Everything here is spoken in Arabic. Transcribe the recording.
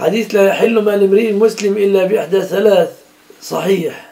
حديث لا يحل مال امرئ مسلم إلا بإحدى ثلاث صحيح.